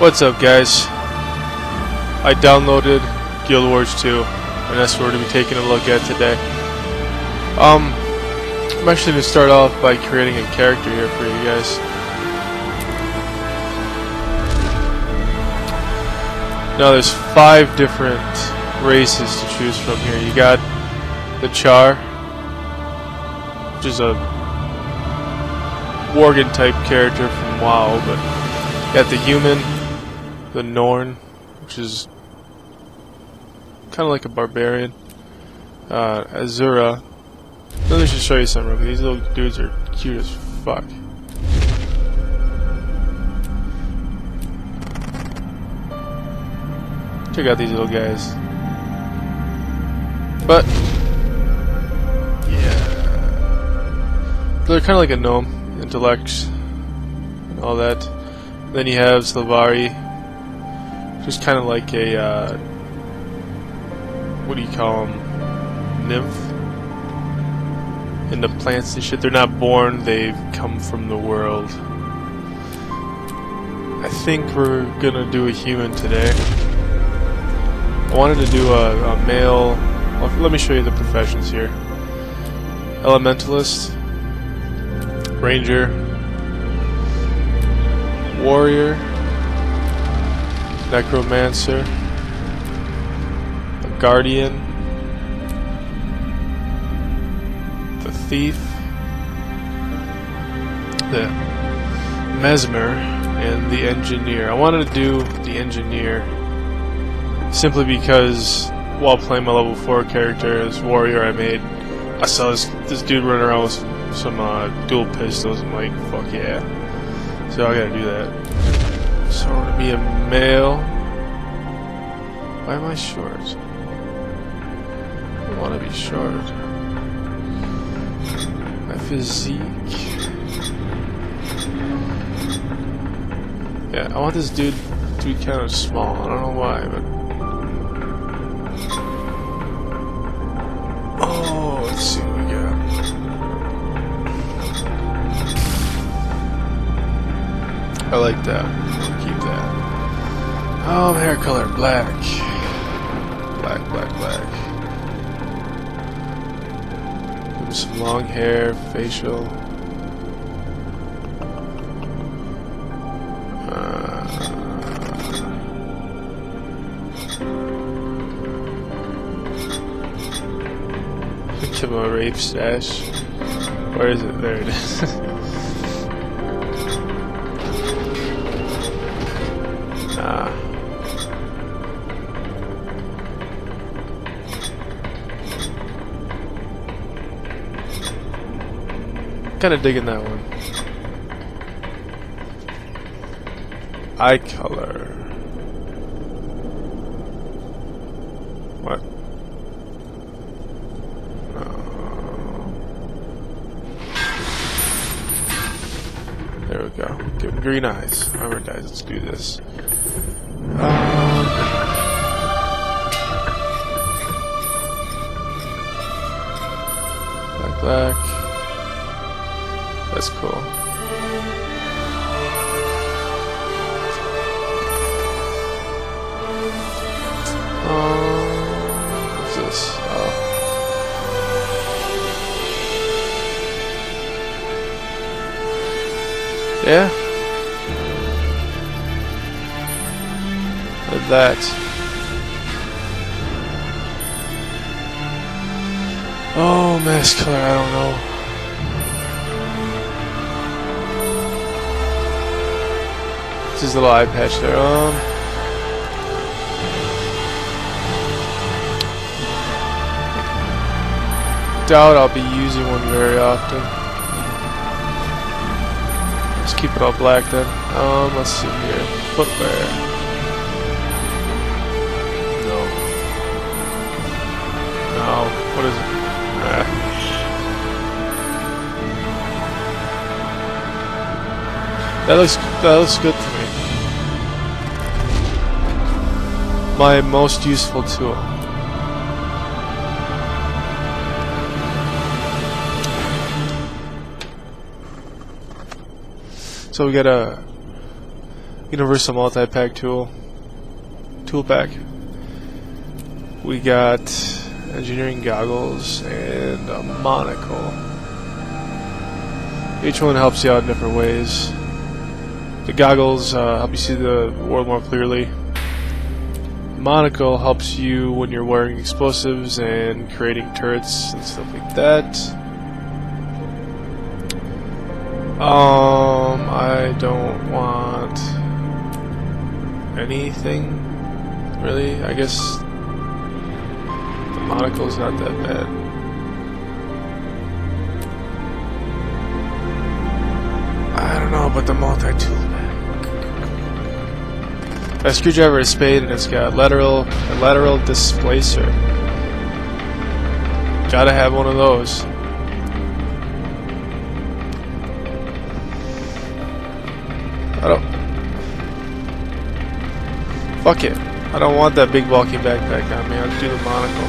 What's up guys? I downloaded Guild Wars 2 and that's what we're going to be taking a look at today. Um, I'm actually going to start off by creating a character here for you guys. Now there's five different races to choose from here. You got the Charr, which is a Worgen type character from WoW, but you got the human, the Norn, which is kind of like a barbarian, uh, Asura. Let me just show you some real quick. These little dudes are cute as fuck. Check out these little guys. But yeah, they're kind of like a gnome, intellect, and all that. Then you have Sylvari, just kind of like a uh, what do you call them? Nymph. And the plants and shit, they're not born; they've come from the world. I think we're gonna do a human today. I wanted to do a, a male. Let me show you the professions here. Elementalist, Ranger, Warrior, Necromancer, a Guardian, the Thief, the Mesmer, and the Engineer. I wanted to do the Engineer simply because while playing my level 4 character as warrior I made, I saw this, this dude running around with some uh, dual pistols. I'm like, fuck yeah. So I gotta do that. So I wanna be a male. Why am I short? I wanna be short. My physique. Yeah, I want this dude to be kind of small. I don't know why, but Oh, let's see what we got. I like that. Oh, hair color, black. Black, black, black. Give some long hair, facial. Uh, to my rape stash. Where is it? There it is. Kinda digging that one. Eye color. What? There we go. Give him green eyes. Alright guys, let's do this. Um. That's cool. Um, what's this? Oh. Yeah. At that. Oh, mask color, I don't know. This is little eye patch there. Um. Doubt I'll be using one very often. Let's keep it all black then. Um, let's see here. Footwear. No. No. What is it? Ah. That looks that looks good to me. My most useful tool. So we got a Universal Multi-Pack Tool. Tool Pack. We got engineering goggles and a monocle. Each one helps you out in different ways. The goggles uh, help you see the world more clearly. Monocle helps you when you're wearing explosives and creating turrets and stuff like that. Um, I don't want anything really. I guess the monocle's not that bad. I don't know about the multi-tool a screwdriver is spade and it's got lateral a lateral displacer. Gotta have one of those. I don't Fuck it. I don't want that big bulky backpack on me. I'll do the monocle.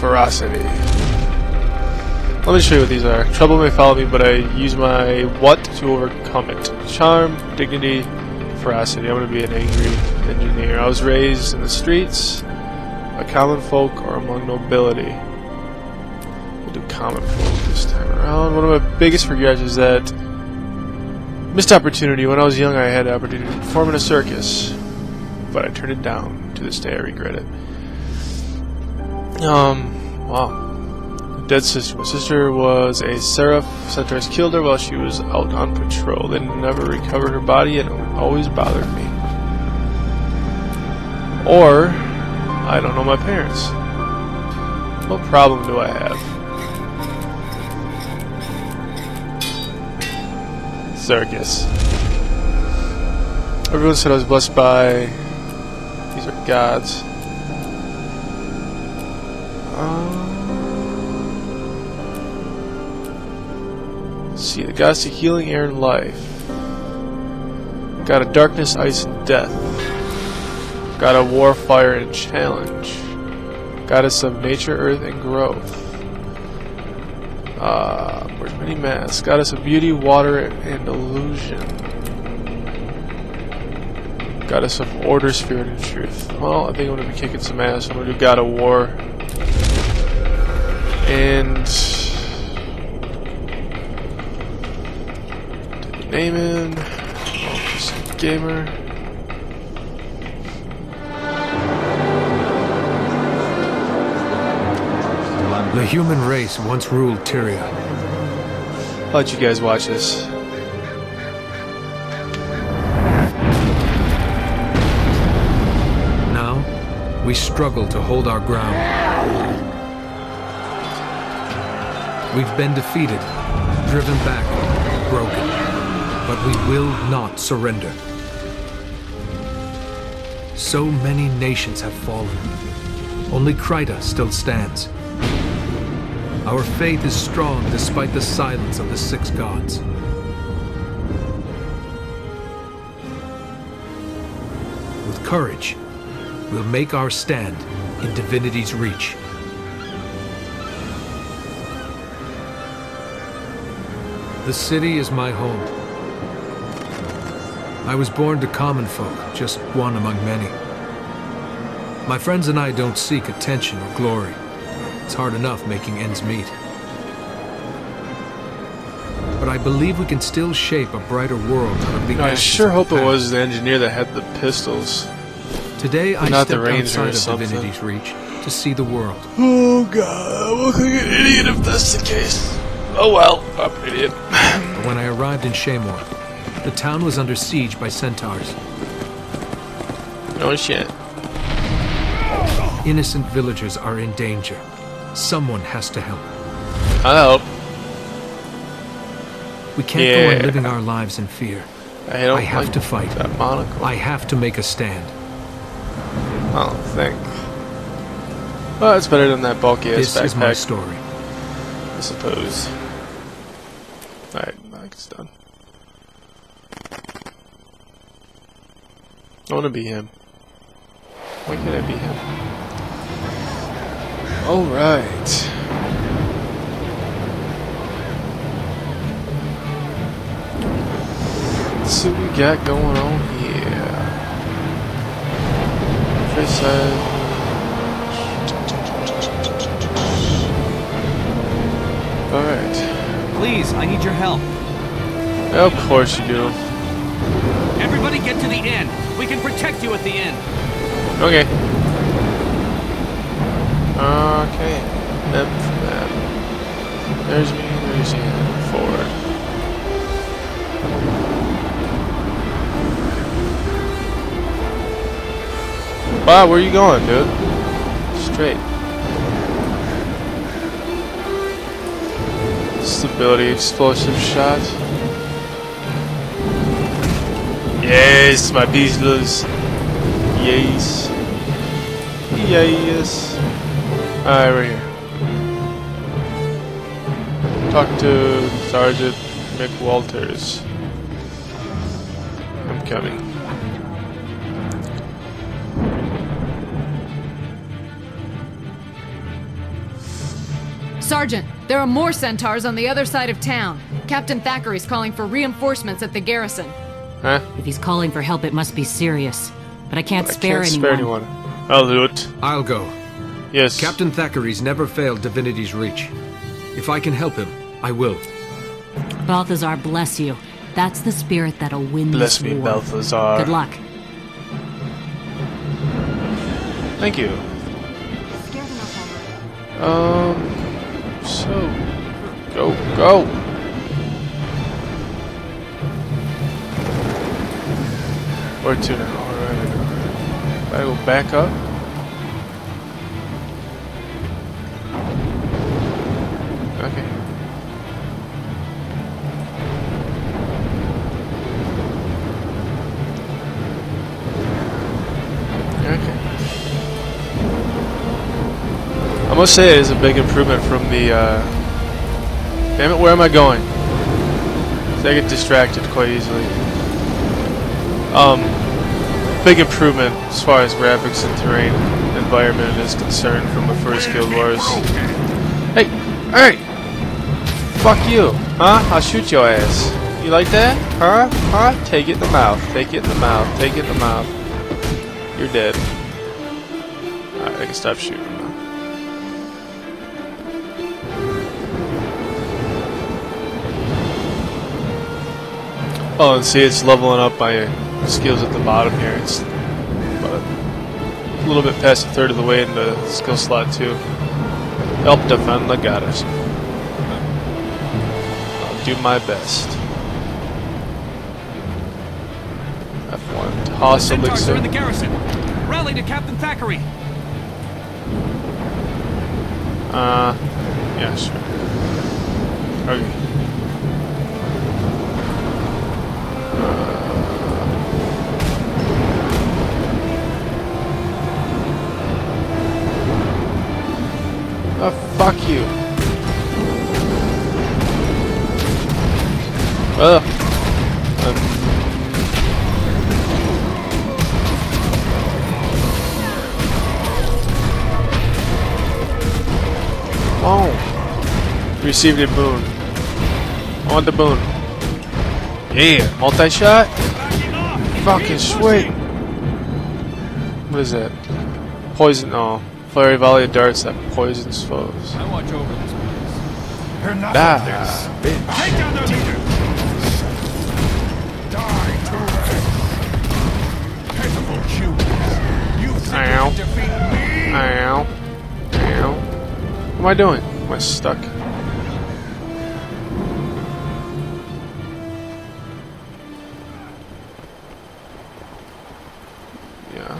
Ferocity. Let me show you what these are. Trouble may follow me, but I use my what to overcome it. Charm, dignity, ferocity. I'm going to be an angry engineer. I was raised in the streets, a common folk, or among nobility. We'll do common folk this time around. One of my biggest regrets is that missed opportunity. When I was young, I had the opportunity to perform in a circus, but I turned it down. To this day, I regret it. Um, wow dead sister. My sister was a seraph. Centaurs killed her while she was out on patrol. They never recovered her body and it always bothered me. Or, I don't know my parents. What problem do I have? Circus. Everyone said I was blessed by... These are gods. Um... see, the goddess of healing, air, and life. God of darkness, ice, and death. God of war, fire, and challenge. Goddess of nature, earth, and growth. Uh, where's many masks? Goddess of beauty, water, and illusion. Goddess of order, spirit, and truth. Well, I think I'm going to be kicking some ass. I'm going to do God of war. And Naaman, Gamer. The human race once ruled Tyria. I'll let you guys watch this. Now, we struggle to hold our ground. We've been defeated, driven back, broken but we will not surrender. So many nations have fallen. Only Kryta still stands. Our faith is strong despite the silence of the six gods. With courage, we'll make our stand in Divinity's reach. The city is my home. I was born to common folk, just one among many. My friends and I don't seek attention or glory. It's hard enough making ends meet. But I believe we can still shape a brighter world out of the I sure hope it was the engineer that had the pistols. Today I not stepped the outside of something. Divinity's reach to see the world. Oh god, I look like an idiot if that's the case. Oh well, I'm an idiot. when I arrived in Shaemoor, the town was under siege by centaurs. No shit. Innocent villagers are in danger. Someone has to help. I'll help. We can't yeah. go on living our lives in fear. I, I have like to fight. That monocle. I have to make a stand. I don't think. Well, it's better than that bulky ass backpack. This is my story. I suppose. Alright, it's done. I want to be him. Why can't I be him? Alright. Let's see what we got going on here. First uh, side. Alright. Please, I need your help. Of course you do. Everybody get to the inn. We can protect you at the end. Okay. Okay. There's me, there's you. Forward. Wow, where are you going, dude? Straight. Stability, explosive shot. Yes, my beasties. Yes. Yes. Alright, we're here. Talk to Sergeant McWalters. I'm coming. Sergeant, there are more centaurs on the other side of town. Captain Thackeray's calling for reinforcements at the garrison. Huh? If he's calling for help, it must be serious. But I can't I spare can't anyone. spare anyone. I'll do it. I'll go. Yes. Captain Thackeray's never failed Divinity's reach. If I can help him, I will. Balthazar, bless you. That's the spirit that'll win Bless this me, war. Balthazar. Good luck. Thank you. Um. So. Go, go! Where two now? Alright, alright. Gotta go back up. Okay. Okay. I must say it is a big improvement from the, uh... Damn it, where am I going? I get distracted quite easily. Um, big improvement as far as graphics and terrain environment is concerned from the first Guild Wars. Hey! Hey! Fuck you! Huh? I'll shoot your ass. You like that? Huh? Huh? Take it in the mouth. Take it in the mouth. Take it in the mouth. You're dead. Alright, I can stop shooting. Oh, and see, it's leveling up my skills at the bottom here. It's about a little bit past a third of the way in the skill slot, too. Help defend the goddess. I'll do my best. F1. Toss Centaurs are in the garrison. Rally to Captain Thackeray. Uh, yeah, sure. Okay. Fuck you. Ugh. Um, Oh. Received a boon. I want the boon. Yeah, multi-shot? Fucking sweet. What is that? Poison, oh. Flurry volley of darts that poisons foes. I watch over this place. Hear nothing Ah, of this. bitch. Take down their leader. Die to Pitiful Jews. You think Ow. you defeat me? Ow. Ow. What am I doing? Am I stuck? Yeah.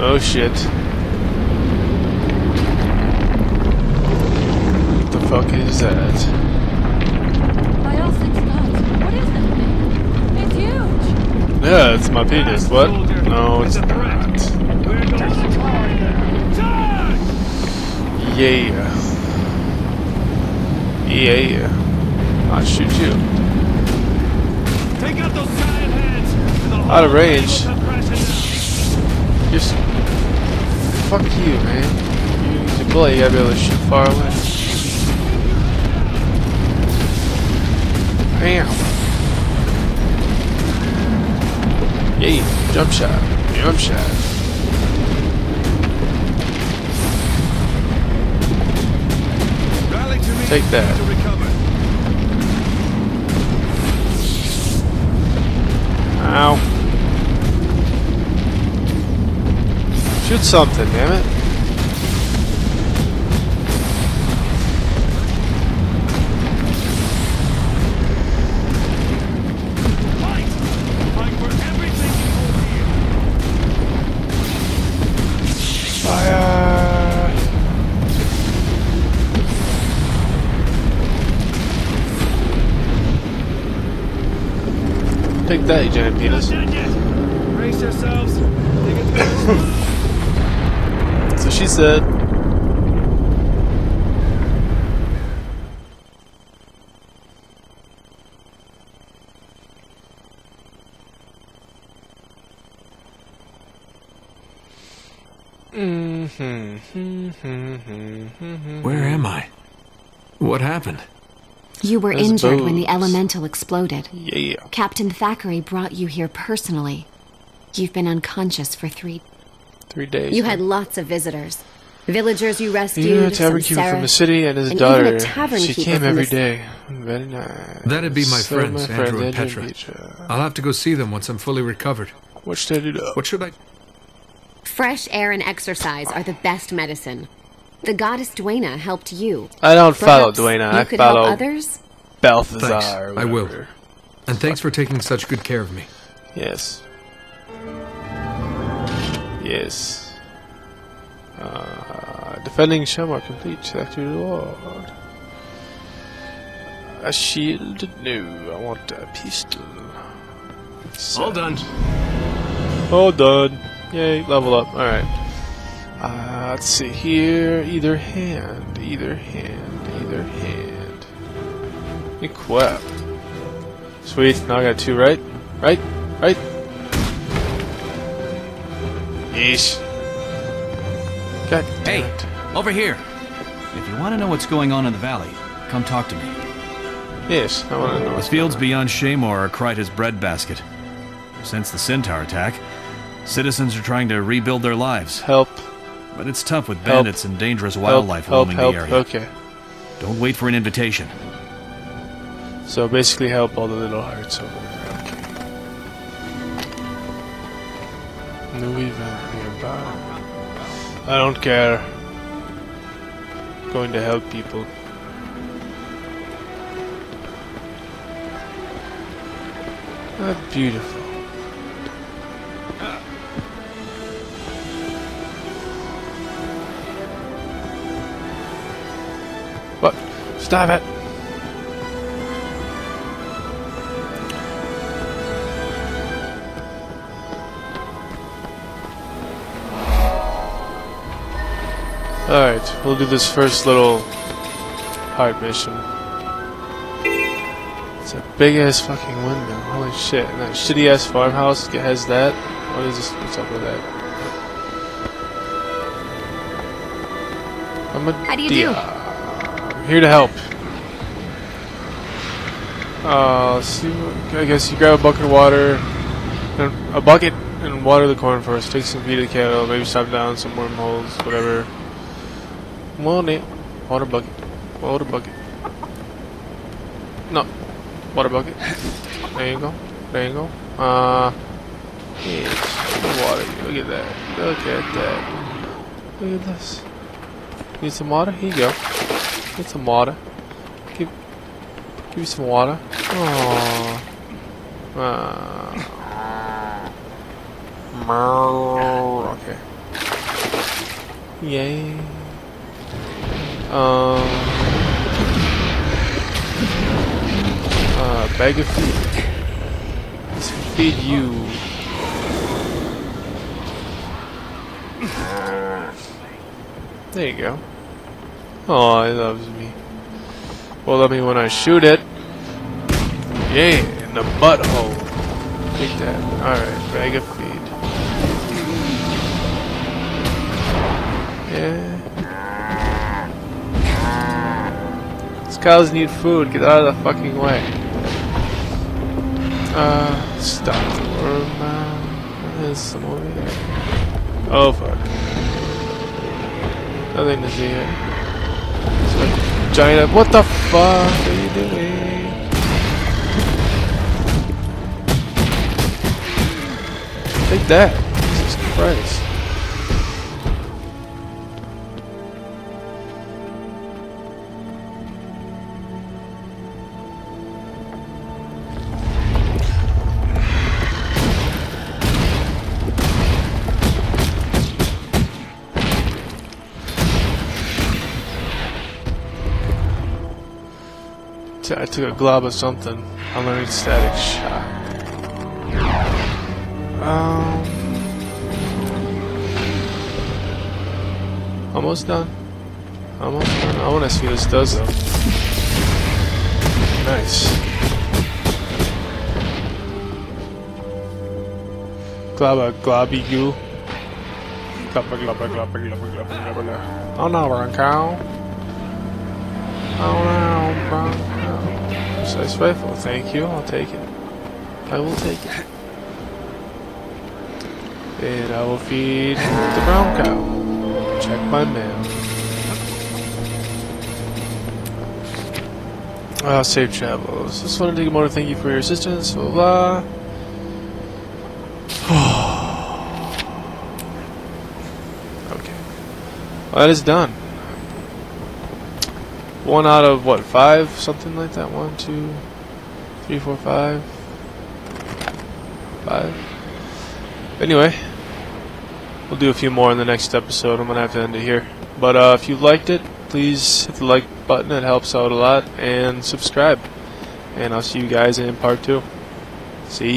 Oh shit. What the fuck is that? By all six gods, what is that thing? It's huge! Yeah, it's my penis. What? No, it's not. We're going to destroy them. Die! Yeah. Yeah. I'll shoot you. Take out those giant heads. Out of range. thing will come crashing down. Just fuck you, man. You use a bullet, you gotta be able to shoot far away. Bam. Yay, jump shot, jump shot. Rally to me. Take that. Ow. Shoot something, damn it. Take that, you giant penis. Not done yet. Brace yourselves. Take it through. So she said. Mm-hmm. Mm-hmm. Mm-hmm. Where am I? What happened? You were Those injured when the elemental exploded. Yeah. Captain Thackeray brought you here personally. You've been unconscious for three. Three days. You had lots of visitors. Villagers you rescued. Yeah, some tavern keeper from the city and his and daughter. even a tavern she came from every the- day. Very nice. That'd be my So friends, my Andrew and Petra. Petra. I'll have to go see them once I'm fully recovered. What should I do? What should I? Fresh air and exercise are the best medicine. The goddess Dwayna helped you. I don't follow Perhaps Dwayna. You I could follow help others. Balthazar. Thanks, I will. And thanks for taking such good care of me. Yes. Yes. Uh, defending Shaemoor complete. Select your reward. A shield? No, I want a pistol. All done. All done. Yay, level up. Alright. Uh, let's see here. Either hand. Either hand. Either hand. Equip. Sweet. Now I got two, right? Right? Right? Yeesh. God damn Hey, it. over here. If you want to know what's going on in the valley, come talk to me. Yes, I want to know. The fields beyond Shaemoor are Kryta's breadbasket. Since the Centaur attack, citizens are trying to rebuild their lives. Help. But it's tough with Help. bandits and dangerous wildlife Help. roaming Help. the area. Okay. Don't wait for an invitation. So basically help all the little hearts over there. Okay. New event nearby. I don't care. Going to help people. Ah, beautiful. Stop it! Alright, we'll do this first little heart mission. It's a big ass fucking windmill. Holy shit. And that shitty ass farmhouse has that? What is this? What's up with that? I'm a How do you do? Here to help. Uh, see. I guess you grab a bucket of water, a bucket, and water the corn first. Take some feed to the cattle. Maybe stop down some wormholes, whatever. One it. Water bucket. Water bucket. No. Water bucket. There you go. There you go. Uh. Yes. Water. Look at that. Look at that. Look at this. Need some water? Here you go. Get some water. Give, give you some water. Aww. Uh. Okay. Yay. Um. Uh, bag of feed. Let's feed you. There you go. Oh, it loves me. Well, let me when I shoot it. Yeah, in the butthole. Take that. Alright, bag of feed. Yeah. These cows need food. Get out of the fucking way. Uh, stop the uh, There's some over here. Oh fuck. Nothing to see here. It's a. What the fuck are you doing? Take that. Jesus Christ. I took a glob of something. I'm gonna learning static shock. Um, almost done. Almost done. I want to see what this does though. Nice. Globba globby goo. Globba globba globba globba globba globba. Oh no, Bronco. Oh no, Bronco. Precise rifle. Thank you. I'll take it. I will take it. And I will feed the brown cow. Check my mail. Uh, safe travels. Just wanted to take a thank you for your assistance. Blah. blah. okay. Well, that is done. One out of what, five? Something like that? One, two, three, four, five. Five. Anyway, we'll do a few more in the next episode. I'm gonna have to end it here. But uh, if you liked it, please hit the like button. It helps out a lot. And subscribe. And I'll see you guys in part two. See.